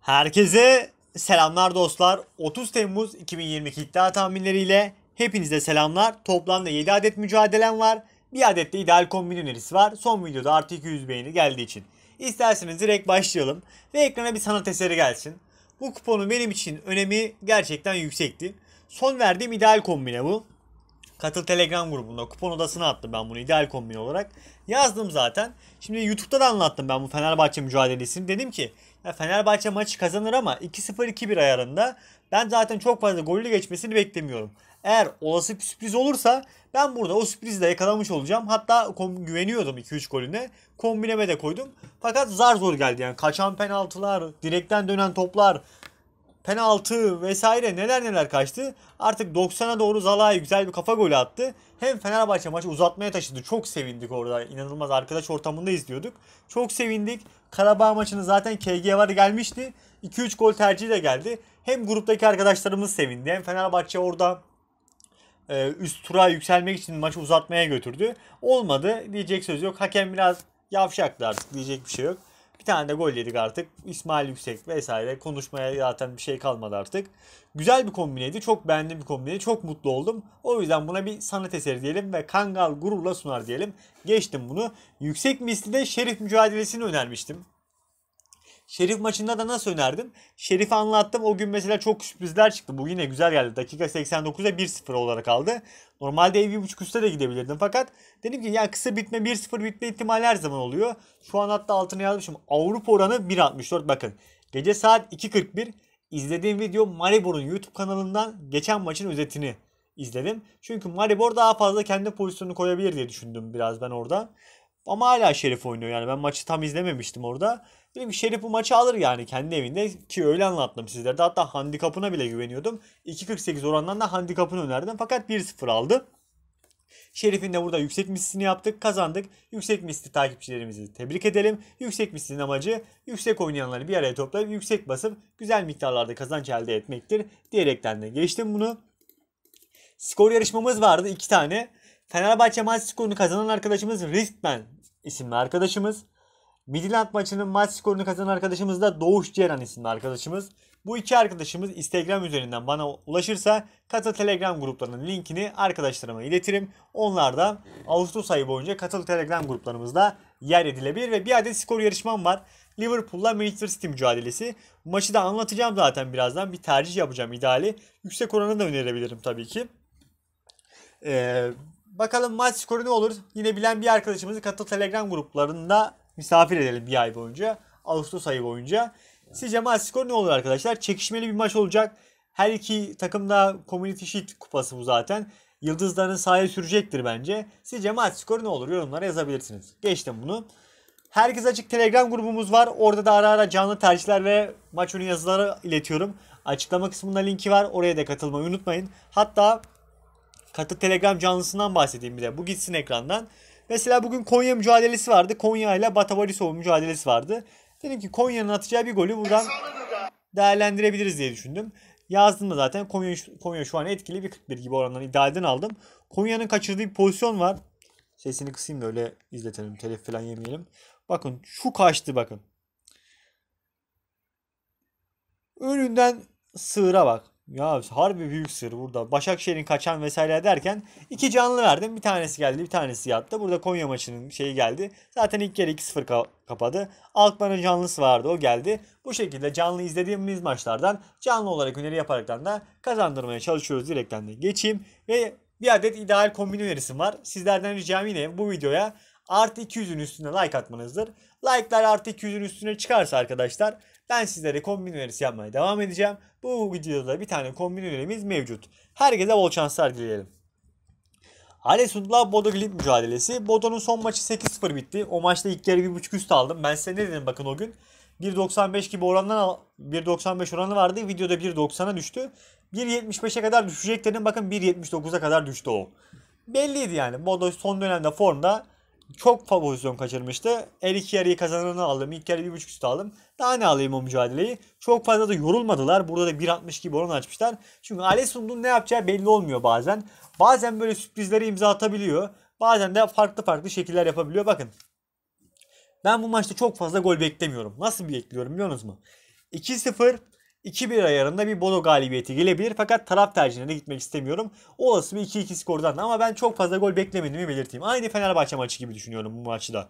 Herkese selamlar dostlar. 30 Temmuz 2022 iddia tahminleriyle hepinize selamlar. Toplamda 7 adet mücadelem var. Bir adet de ideal kombin önerisi var. Son videoda artı 200 beğeni geldiği için. İsterseniz direkt başlayalım ve ekrana bir sanat eseri gelsin. Bu kuponun benim için önemi gerçekten yüksekti. Son verdiğim ideal kombine bu. Katıl Telegram grubunda kupon odasına attım ben bunu ideal kombin olarak. Yazdım zaten. Şimdi YouTube'da da anlattım ben bu Fenerbahçe mücadelesini. Dedim ki ya Fenerbahçe maçı kazanır ama 2-0-2-1 ayarında. Ben zaten çok fazla gollü geçmesini beklemiyorum. Eğer olası bir sürpriz olursa ben burada o sürprizi de yakalamış olacağım. Hatta güveniyordum 2-3 golüne. Kombineme de koydum. Fakat zar zor geldi yani. Kaçan penaltılar, direkten dönen toplar, penaltı vesaire neler neler kaçtı. Artık 90'a doğru Zalai güzel bir kafa golü attı. Hem Fenerbahçe maçı uzatmaya taşıdı. Çok sevindik orada. İnanılmaz arkadaş ortamında izliyorduk. Çok sevindik. Karabağ maçını zaten KG var gelmişti. 2-3 gol tercihi de geldi. Hem gruptaki arkadaşlarımız sevindi. Hem Fenerbahçe orada e, üst tura yükselmek için maçı uzatmaya götürdü. Olmadı diyecek söz yok. Hakem biraz yavşaktı artık diyecek bir şey yok. Bir tane de gol yedik artık. İsmail Yüksek vesaire konuşmaya zaten bir şey kalmadı artık. Güzel bir kombineydi. Çok beğendiğim bir kombineydi. Çok mutlu oldum. O yüzden buna bir sanat eseri diyelim ve Kangal gururla sunar diyelim. Geçtim bunu. Yüksek misli de Şerif mücadelesini önermiştim. Şerif maçında da nasıl önerdim? Şerif'i anlattım. O gün mesela çok sürprizler çıktı. Bu yine güzel geldi. Dakika 89'da 1-0 olarak aldı. Normalde ev 1.5 üstte de gidebilirdim. Fakat dedim ki ya kısa bitme 1-0 bitme ihtimali her zaman oluyor. Şu an hatta altına yazmışım. Avrupa oranı 1.64 bakın. Gece saat 2.41 izlediğim video Maribor'un YouTube kanalından geçen maçın özetini izledim. Çünkü Maribor daha fazla kendi pozisyonunu koyabilir diye düşündüm biraz ben orada. Ama hala Şerif oynuyor yani ben maçı tam izlememiştim orada. Dedim Şerif bu maçı alır yani kendi evinde ki öyle anlattım sizlere de hatta handikapına bile güveniyordum. 2.48 orandan da handikapını önerdim fakat 1-0 aldı. Şerif'in de burada yüksek mislini yaptık, kazandık. Yüksek misli takipçilerimizi tebrik edelim. Yüksek mislinin amacı yüksek oynayanları bir araya toplayıp yüksek basıp güzel miktarlarda kazanç elde etmektir. Diyerekten de geçtim bunu. Skor yarışmamız vardı iki tane. Fenerbahçe maç skorunu kazanan arkadaşımız Riskman isimli arkadaşımız. Midland maçının maç skorunu kazanan arkadaşımız da Doğuş Ceren isimli arkadaşımız. Bu iki arkadaşımız Instagram üzerinden bana ulaşırsa Katıl Telegram gruplarının linkini arkadaşlarıma iletirim. Onlar da Ağustos ayı boyunca Katıl Telegram gruplarımızda yer edilebilir ve bir adet skor yarışmam var. Liverpool'la Manchester City mücadelesi. Maçı da anlatacağım zaten birazdan. Bir tercih yapacağım ideali. Yüksek oranı da önerebilirim tabii ki. Ee, bakalım maç skoru ne olur? Yine bilen bir arkadaşımızı Katıl Telegram gruplarında misafir edelim bir ay boyunca. Ağustos ayı boyunca. Sizce maç skoru ne olur arkadaşlar? Çekişmeli bir maç olacak. Her iki takım da Community Shield kupası bu zaten. Yıldızların sahaya sürecektir bence. Sizce maç skoru ne olur? Yorumlara yazabilirsiniz. Geçtim bunu. Herkes açık Telegram grubumuz var. Orada da ara ara canlı tercihler ve maç önü yazıları iletiyorum. Açıklama kısmında linki var. Oraya da katılmayı unutmayın. Hatta katı Telegram canlısından bahsedeyim bir de. Bu gitsin ekrandan. Mesela bugün Konya mücadelesi vardı. Konya ile Batavarisov mücadelesi vardı. Dedim ki Konya'nın atacağı bir golü buradan değerlendirebiliriz diye düşündüm. Yazdım da zaten Konya, Konya şu an etkili bir 41 gibi orandan idealden aldım. Konya'nın kaçırdığı bir pozisyon var. Sesini kısayım da öyle izletelim. Telef falan yemeyelim. Bakın şu kaçtı bakın. Önünden sığıra bak. Ya harbi büyük sır burada. Başakşehir'in kaçan vesaire derken iki canlı verdim. Bir tanesi geldi bir tanesi yattı. Burada Konya maçının şeyi geldi. Zaten ilk kere 2-0 ka- kapadı. Alkmaar'ın canlısı vardı o geldi. Bu şekilde canlı izlediğimiz maçlardan canlı olarak öneri yaparaktan da kazandırmaya çalışıyoruz direkten de geçeyim. Ve bir adet ideal kombin önerisim var. Sizlerden ricam yine bu videoya artı 200'ün üstüne like atmanızdır. Like'lar artı 200'ün üstüne çıkarsa arkadaşlar ben sizlere kombin önerisi yapmaya devam edeceğim. Bu videoda bir tane kombin önerimiz mevcut. Herkese bol şanslar dileyelim. Alesund'la Bodo Glimt mücadelesi. Bodo'nun son maçı 8-0 bitti. O maçta ilk yarı 1.5 üst aldım. Ben size ne dedim bakın o gün. 1.95 gibi orandan 1.95 oranı vardı. Videoda 1.90'a düştü. 1.75'e kadar düşecek dedim. Bakın 1.79'a kadar düştü o. Belliydi yani. Bodo son dönemde formda çok pozisyon kaçırmıştı. Her iki yarıyı kazananı aldım. İlk yarı bir buçuk üstü aldım. Daha ne alayım o mücadeleyi. Çok fazla da yorulmadılar. Burada da 1.60 gibi oran açmışlar. Çünkü Alessandro'nun ne yapacağı belli olmuyor bazen. Bazen böyle sürprizlere imza atabiliyor. Bazen de farklı farklı şekiller yapabiliyor. Bakın. Ben bu maçta çok fazla gol beklemiyorum. Nasıl bekliyorum biliyor musunuz mu? 2-0 2-1 ayarında bir Bodo galibiyeti gelebilir fakat taraf tercihine gitmek istemiyorum. Olası bir 2-2 skordan da ama ben çok fazla gol beklemediğimi belirteyim. Aynı Fenerbahçe maçı gibi düşünüyorum bu maçta.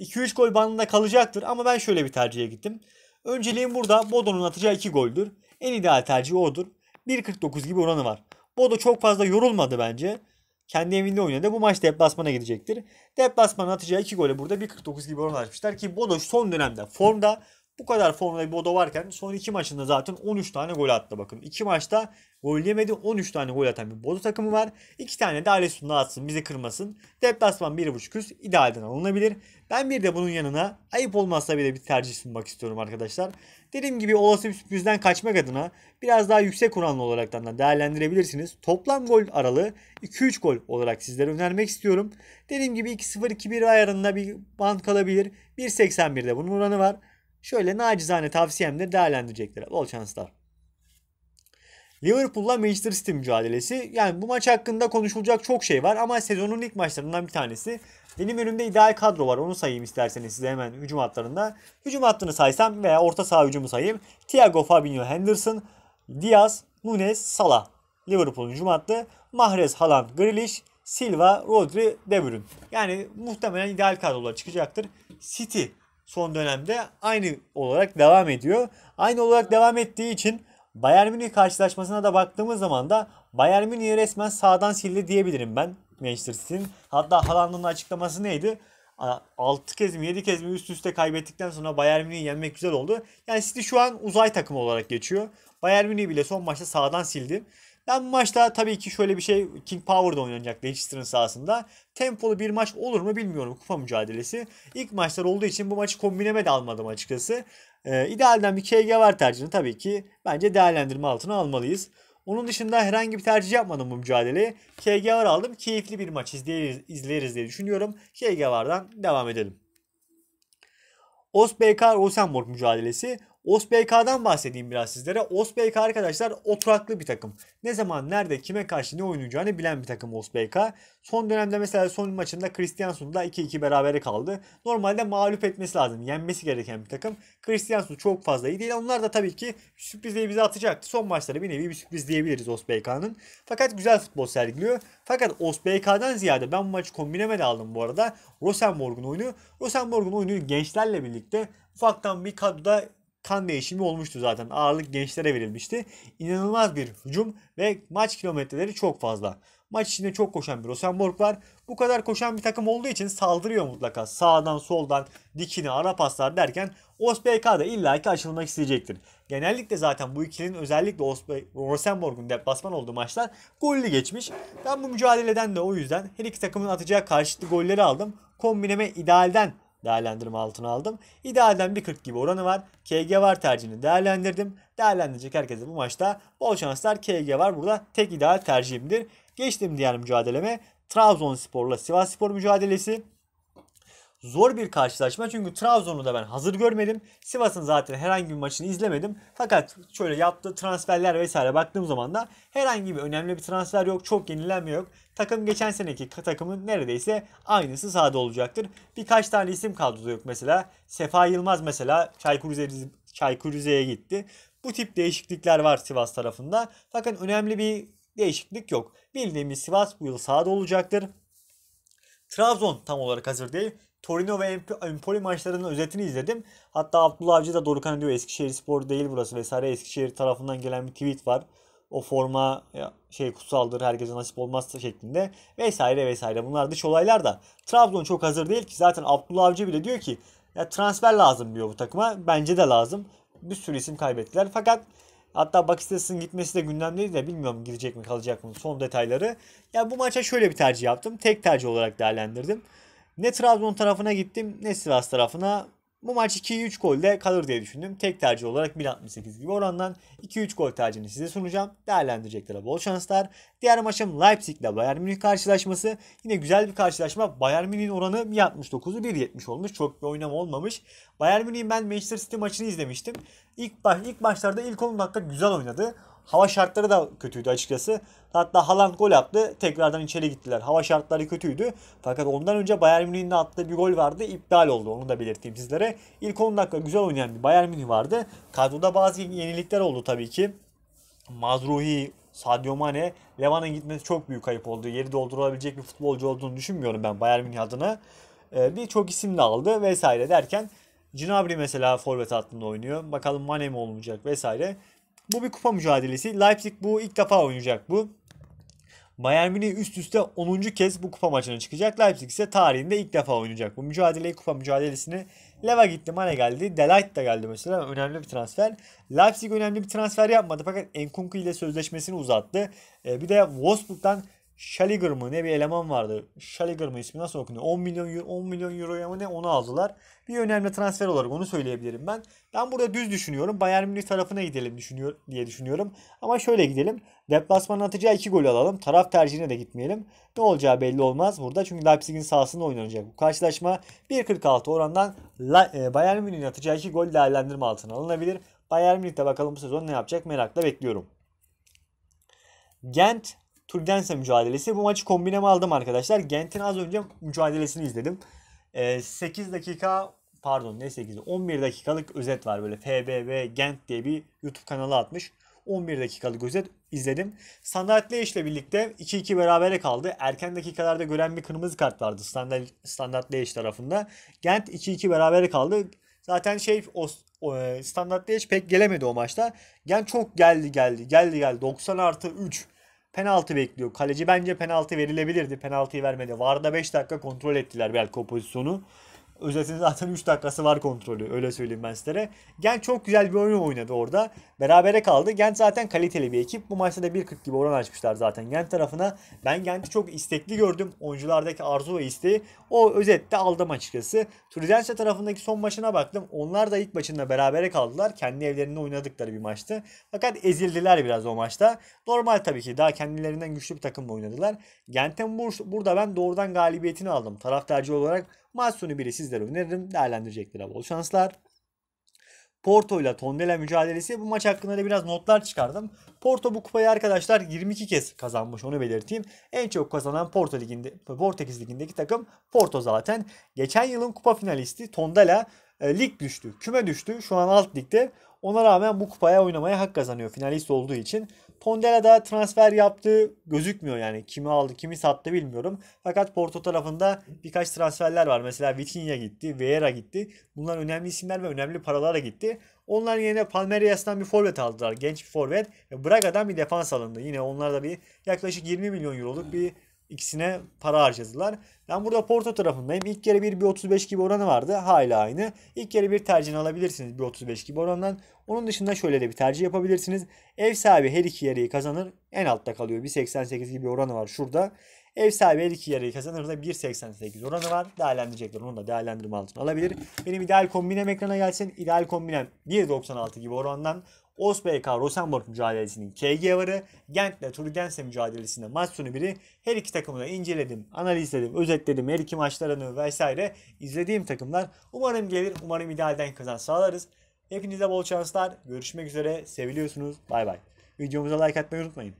2-3 gol bandında kalacaktır ama ben şöyle bir tercihe gittim. Önceliğim burada Bodo'nun atacağı 2 goldür. En ideal tercih odur. 1.49 gibi oranı var. Bodo çok fazla yorulmadı bence. Kendi evinde oynadı. Bu maç deplasmana gidecektir. Deplasmana atacağı 2 gole burada 1.49 gibi oran açmışlar ki Bodo son dönemde formda bu kadar formda bir Bodo varken son 2 maçında zaten 13 tane gol attı bakın. 2 maçta gol yemedi 13 tane gol atan bir Bodo takımı var. 2 tane de Alessandro atsın bizi kırmasın. Deplasman 1.5 üst idealden alınabilir. Ben bir de bunun yanına ayıp olmazsa bile bir tercih sunmak istiyorum arkadaşlar. Dediğim gibi olası bir sürprizden kaçmak adına biraz daha yüksek oranlı olaraktan da değerlendirebilirsiniz. Toplam gol aralığı 2-3 gol olarak sizlere önermek istiyorum. Dediğim gibi 2-0-2-1 ayarında bir band kalabilir. 1.81'de bunun oranı var. Şöyle nacizane tavsiyemdir değerlendirecekler. Bol şanslar. Liverpool'la Manchester City mücadelesi. Yani bu maç hakkında konuşulacak çok şey var ama sezonun ilk maçlarından bir tanesi. Benim önümde ideal kadro var. Onu sayayım isterseniz size hemen hücum hatlarında. Hücum hattını saysam veya orta saha hücumu sayayım. Thiago Fabinho Henderson, Diaz, Nunes, Salah. Liverpool'un hücum hattı. Mahrez, Haaland, Grealish, Silva, Rodri, De Bruyne. Yani muhtemelen ideal kadrolar çıkacaktır. City son dönemde aynı olarak devam ediyor. Aynı olarak devam ettiği için Bayern Münih karşılaşmasına da baktığımız zaman da Bayern Münih'i resmen sağdan sildi diyebilirim ben Manchester City'nin. Hatta Haaland'ın açıklaması neydi? 6 kez mi 7 kez mi üst üste kaybettikten sonra Bayern Münih'i yenmek güzel oldu. Yani City şu an uzay takımı olarak geçiyor. Bayern Münih bile son maçta sağdan sildi. Ben bu maçta tabii ki şöyle bir şey King Power'da oynanacak Leicester'ın sahasında. Tempolu bir maç olur mu bilmiyorum kupa mücadelesi. İlk maçlar olduğu için bu maçı kombineme de almadım açıkçası. Ee, idealden bir KG var tercihini tabii ki bence değerlendirme altına almalıyız. Onun dışında herhangi bir tercih yapmadım bu mücadeleye. KG var aldım. Keyifli bir maç izleyeriz, izleriz diye düşünüyorum. KG vardan devam edelim. OSBK Rosenborg mücadelesi. OSBK'dan bahsedeyim biraz sizlere. OSBK arkadaşlar oturaklı bir takım. Ne zaman, nerede, kime karşı ne oynayacağını bilen bir takım OSBK. Son dönemde mesela son maçında Kristiansun'da 2-2 berabere kaldı. Normalde mağlup etmesi lazım. Yenmesi gereken bir takım. Kristiansun çok fazla iyi değil. Onlar da tabii ki sürprizleri bize atacaktı. Son maçları bir nevi bir sürpriz diyebiliriz OSBK'nın. Fakat güzel futbol sergiliyor. Fakat OSBK'dan ziyade ben bu maçı kombineme de aldım bu arada. Rosenborg'un oyunu. Rosenborg'un oyunu gençlerle birlikte ufaktan bir kadroda kan değişimi olmuştu zaten. Ağırlık gençlere verilmişti. İnanılmaz bir hücum ve maç kilometreleri çok fazla. Maç içinde çok koşan bir Rosenborg var. Bu kadar koşan bir takım olduğu için saldırıyor mutlaka. Sağdan soldan dikine ara paslar derken OSBK da illaki açılmak isteyecektir. Genellikle zaten bu ikilinin özellikle Rosenborg'un deplasman olduğu maçlar gollü geçmiş. Ben bu mücadeleden de o yüzden her iki takımın atacağı karşılıklı golleri aldım. Kombineme idealden değerlendirme altına aldım. İdealden 1.40 gibi oranı var. KG var tercihini değerlendirdim. Değerlendirecek herkese bu maçta bol şanslar. KG var burada tek ideal tercihimdir. Geçtim diğer mücadeleme. Trabzonspor'la Sivasspor mücadelesi. Zor bir karşılaşma çünkü Trabzon'u da ben hazır görmedim. Sivas'ın zaten herhangi bir maçını izlemedim. Fakat şöyle yaptığı transferler vesaire baktığım zaman da herhangi bir önemli bir transfer yok. Çok yenilenme yok. Takım geçen seneki takımın neredeyse aynısı sahada olacaktır. Birkaç tane isim kadroda yok mesela. Sefa Yılmaz mesela Çaykur, Rize, Çaykur Rize'ye gitti. Bu tip değişiklikler var Sivas tarafında. Fakat önemli bir değişiklik yok. Bildiğimiz Sivas bu yıl sahada olacaktır. Trabzon tam olarak hazır değil. Torino ve Empoli maçlarının özetini izledim. Hatta Abdullah Avcı da Dorukan diyor Eskişehir Spor değil burası vesaire. Eskişehir tarafından gelen bir tweet var. O forma şey kutsaldır herkese nasip olmaz şeklinde vesaire vesaire. Bunlar dış olaylar da Trabzon çok hazır değil ki. Zaten Abdullah Avcı bile diyor ki ya transfer lazım diyor bu takıma. Bence de lazım. Bir sürü isim kaybettiler. Fakat Hatta Bakistas'ın gitmesi de gündemdeydi de bilmiyorum gidecek mi kalacak mı son detayları. Ya bu maça şöyle bir tercih yaptım. Tek tercih olarak değerlendirdim. Ne Trabzon tarafına gittim ne Sivas tarafına. Bu maç 2-3 golde kalır diye düşündüm. Tek tercih olarak 1.68 gibi orandan 2-3 gol tercihini size sunacağım. Değerlendireceklere bol şanslar. Diğer maçım Leipzig ile Bayern Münih karşılaşması. Yine güzel bir karşılaşma. Bayern Münih'in oranı 1.69'u 1.70 olmuş. Çok bir oynama olmamış. Bayern Münih'in ben Manchester City maçını izlemiştim. İlk, baş, ilk maçlarda ilk 10 dakika güzel oynadı. Hava şartları da kötüydü açıkçası. Hatta Haaland gol attı. Tekrardan içeri gittiler. Hava şartları kötüydü. Fakat ondan önce Bayern Münih'in de attığı bir gol vardı. İptal oldu. Onu da belirteyim sizlere. İlk 10 dakika güzel oynayan bir Bayern Münih vardı. Kadroda bazı yenilikler oldu tabii ki. Mazruhi, Sadio Mane, Leva'nın gitmesi çok büyük kayıp oldu. Yeri doldurulabilecek bir futbolcu olduğunu düşünmüyorum ben Bayern Münih adına. Ee, Birçok isim de aldı vesaire derken Gnabry mesela forvet hattında oynuyor. Bakalım Mane mi olmayacak vesaire. Bu bir kupa mücadelesi. Leipzig bu ilk defa oynayacak bu. Bayern Münih üst üste 10. kez bu kupa maçına çıkacak. Leipzig ise tarihinde ilk defa oynayacak. Bu mücadeleyi kupa mücadelesini Leva gitti, Mane geldi. Delight da geldi mesela. Önemli bir transfer. Leipzig önemli bir transfer yapmadı fakat Enkunku ile sözleşmesini uzattı. Ee, bir de Wolfsburg'dan Schalliger mı ne bir eleman vardı. Schalliger mı ismi nasıl okunuyor? 10 milyon 10 milyon euroya mı ne onu aldılar. Bir önemli transfer olarak onu söyleyebilirim ben. Ben burada düz düşünüyorum. Bayern Münih tarafına gidelim düşünüyor diye düşünüyorum. Ama şöyle gidelim. Deplasmanın atacağı 2 gol alalım. Taraf tercihine de gitmeyelim. Ne olacağı belli olmaz burada. Çünkü Leipzig'in sahasında oynanacak bu karşılaşma. 1.46 orandan e, Bayern Münih'in atacağı 2 gol değerlendirme altına alınabilir. Bayern Münih'te bakalım bu sezon ne yapacak merakla bekliyorum. Gent Turdense mücadelesi. Bu maçı kombineme aldım arkadaşlar. Gent'in az önce mücadelesini izledim. E, 8 dakika pardon ne 8 11 dakikalık özet var böyle FBB Gent diye bir YouTube kanalı atmış. 11 dakikalık özet izledim. Standart ile birlikte 2-2 berabere kaldı. Erken dakikalarda gören bir kırmızı kart vardı Standart, Standart Liège tarafında. Gent 2-2 berabere kaldı. Zaten şey o, o Standart Liège pek gelemedi o maçta. Gent çok geldi geldi geldi geldi 90 artı 3 penaltı bekliyor. Kaleci bence penaltı verilebilirdi. Penaltıyı vermedi. Varda 5 dakika kontrol ettiler belki o pozisyonu. Özetin zaten 3 dakikası var kontrolü. Öyle söyleyeyim ben sizlere. Gent çok güzel bir oyun oynadı orada. Berabere kaldı. Gent zaten kaliteli bir ekip. Bu maçta da 1.40 gibi oran açmışlar zaten Gent tarafına. Ben Gent'i çok istekli gördüm. Oyunculardaki arzu ve isteği. O özette aldım açıkçası. Turidense tarafındaki son maçına baktım. Onlar da ilk maçında berabere kaldılar. Kendi evlerinde oynadıkları bir maçtı. Fakat ezildiler biraz o maçta. Normal tabii ki. Daha kendilerinden güçlü bir takımla oynadılar. Gent'in burada ben doğrudan galibiyetini aldım. Taraftarcı olarak maç sonu biri sizlere öneririm. Değerlendirecekler bol şanslar. Porto ile Tondela mücadelesi. Bu maç hakkında da biraz notlar çıkardım. Porto bu kupayı arkadaşlar 22 kez kazanmış onu belirteyim. En çok kazanan Porto liginde Portekiz ligindeki takım Porto zaten. Geçen yılın kupa finalisti Tondela e, lig düştü. Küme düştü. Şu an alt ligde. Ona rağmen bu kupaya oynamaya hak kazanıyor finalist olduğu için. Tondela da transfer yaptığı gözükmüyor yani. Kimi aldı, kimi sattı bilmiyorum. Fakat Porto tarafında birkaç transferler var. Mesela Vitinha gitti, Vieira gitti. Bunlar önemli isimler ve önemli paralara gitti. Onlar yine Palmeiras'tan bir forvet aldılar. Genç bir forvet. Braga'dan bir defans alındı. Yine onlar da bir yaklaşık 20 milyon euroluk bir ikisine para harcadılar. Ben burada Porto tarafındayım. İlk kere bir 1.35 gibi oranı vardı. Hala aynı. İlk kere bir tercih alabilirsiniz 1.35 gibi orandan. Onun dışında şöyle de bir tercih yapabilirsiniz. Ev sahibi her iki yarıyı kazanır. En altta kalıyor. 1.88 gibi oranı var şurada. Ev sahibi her iki yarıyı kazanır da 1.88 oranı var. Değerlendirecekler. Onu da değerlendirme altına alabilir. Benim ideal kombinem ekrana gelsin. İdeal kombinem 1.96 gibi orandan OSBK Rosenborg mücadelesinin KG varı, Gent ile Turidense mücadelesinde maç sonu biri her iki takımı da inceledim, analizledim, özetledim her iki maçlarını vesaire izlediğim takımlar umarım gelir, umarım idealden kazan sağlarız. Hepinize bol şanslar, görüşmek üzere, seviliyorsunuz, bay bay. Videomuza like atmayı unutmayın.